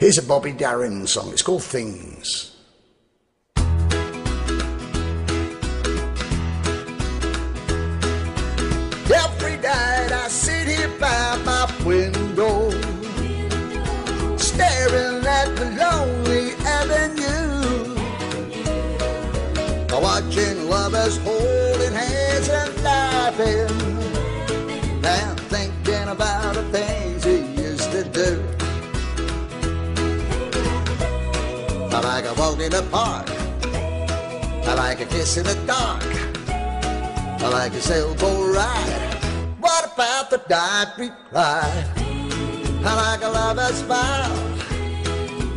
Here's a Bobby Darin song. It's called Things. Every night I sit here by my window, staring at the lonely avenue, watching lovers holding hands and laughing, and I like a walk in the park. I like a kiss in the dark. I like a sailboat ride. What about the we cried? I like a lover's smile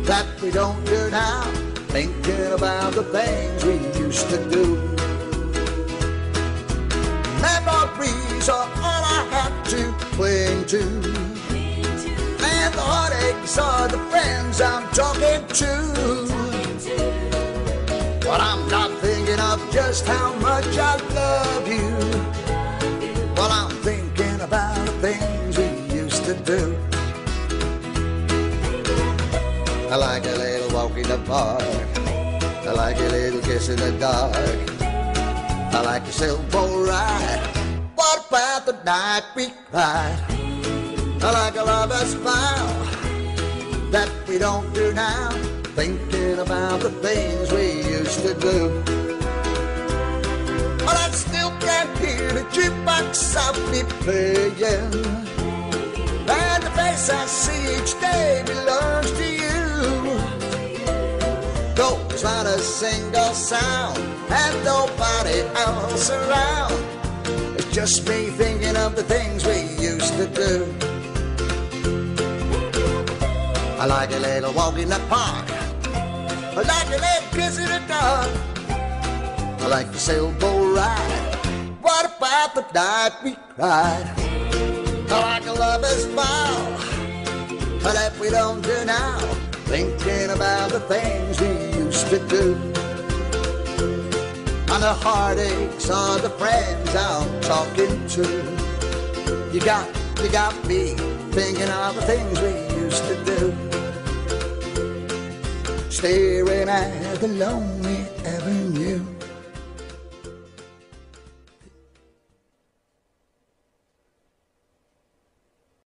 that we don't do now. Thinking about the things we used to do. Memories are all I have to cling to. And the heartaches are the friends I'm just how much I love you. Well, I'm thinking about the things we used to do. I like a little walk in the park. I like a little kiss in the dark. I like a sailboat ride. What about the night we cried? I like a lover's smile that we don't do now. Thinking about the things we used to do. Jukebox softly playing. And the face I see each day belongs to you. Though there's not a single sound and nobody else around. It's just me thinking of the things we used to do. I like a little walk in the park. I like a little kiss in the dark. I like the sailboat ride. What about the night we cried? I like a lover's but that we don't do now. Thinking about the things we used to do. And the heartaches are the friends I'm talking to. You got, you got me thinking of the things we used to do. Staring at the lonely avenue.